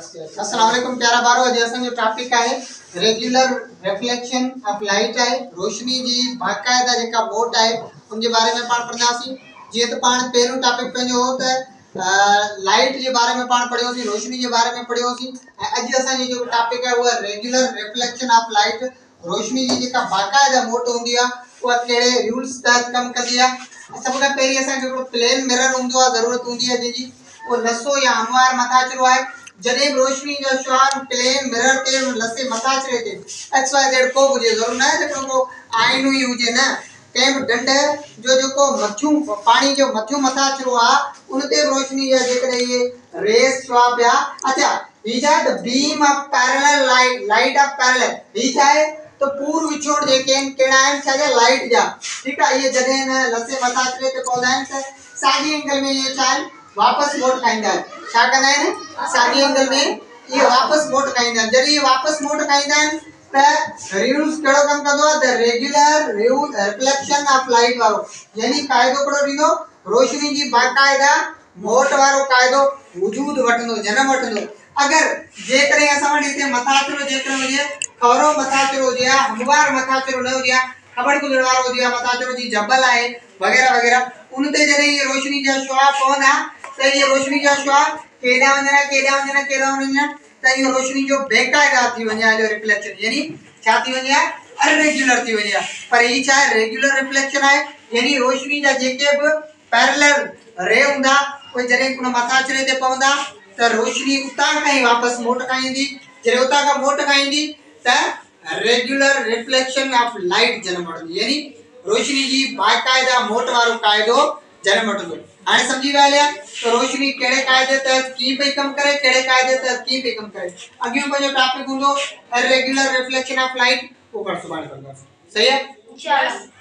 अस्सलाम प्यारा बारो अॼु असांजो टॉपिक आहे रेगुलर रिफ्लेक्शन ऑफ़ लाइट आहे रोशनी जी बाक़ाइदा जेका मोट आहे उन बारे में पाण पढ़ंदासीं। जीअं त पाण पहिरियों टॉपिक पंहिंजो हो लाइट जे बारे में पाण पढ़ियोसीं, रोशनी जे बारे में पढ़ियोसीं, ऐं अॼु टॉपिक आहे उहा रेगुलर रिफ्लेक्शन ऑफ़ लाइट रोशनी जी जेका बाक़ाइदा मोट हूंदी आहे उहा रूल्स तहत कमु कंदी आहे सभ खां पहिरीं असांखे प्लेन मिरर हूंदो ज़रूरत हूंदी आहे जंहिंजी, उहो या हमवार मथां अचिणो आहे। जॾहिं बि रोशनी जो श्वान, प्लेन, मिरर ते लसे मथां अचे थी। एक्स वाई ज़ेड को हुजे ज़रूरु न आहे को आइनो ई हुजे न। बि डंड जो जेको मथियूं पाणी जो मथियूं मथां अचिणो आहे उन ते रोशनी जा जेकॾहिं इहे रेस छा पिया अच्छा छा आहे त beam of parallel light light of parallel छा आहे त पूर्व विछोड़ जेके आहिनि कहिड़ा आहिनि छा लाइट जा। ठीकु आहे इहे जॾहिं लसे मथां अचे त पवंदा आहिनि त एंगल में छा आहिनि वापसि मोट खाईंदा आहिनि छा कंदा आहिनि साॻी एंगल में इहे वापसि मोट खाईंदा आहिनि जॾहिं इहे वापसि मोट खाईंदा आहिनि त रियूल्स कहिड़ो कमु कंदो आहे the regular reflection of light वारो यानी क़ाइदो कहिड़ो ॾींदो रोशनी जी बाक़ाइदा मोट वारो क़ाइदो वजूद वठंदो जनम वठंदो अगरि जेकॾहिं असां वटि हिते मथां जेकॾहिं हुजे खौरो मथां हुजे हा हमवार मथां न हुजे हा ख़बर गुज़रण वारो हुजे हा मथां जी जबल आहे वग़ैरह वग़ैरह। उन ते जॾहिं रोशनी जा शुआ पवंदा त इहे रोशनी जा शुआ केॾां वञनि केॾां वञनि केॾां इहो रोशनी जो बेक़ाइदा थी वञे जो रिफ्लेक्शन यानी छा थी वञे अनरेगुलर थी वञे पर हीअ छा रेगुलर रिफ्लेक्शन आहे यानी रोशनी जा जेके बि पैरेलल रे हूंदा उहे जॾहिं उन मथां अचणे ते पवंदा त रोशनी उतां खां ई मोट खां ईंदी जॾहिं उतां मोट खां ईंदी रेगुलर रिफ्लेक्शन ऑफ़ लाइट जनम वठंदी यानी रोशनी जी बाक़ाइदा मोट वारो क़ाइदो जनम वठंदो हाणे सम्झी विया हलिया त रोशनी कहिड़े क़ाइदे तहत कीअं पई कमु करे कहिड़े क़ाइदे तहत कीअं पई कमु करे? अॻियों पंहिंजो टॉपिक हूंदो रेगुलर रिफ्लेक्शन ऑफ़ लाइट उहो पाण सुभाणे कंदासीं सही आहे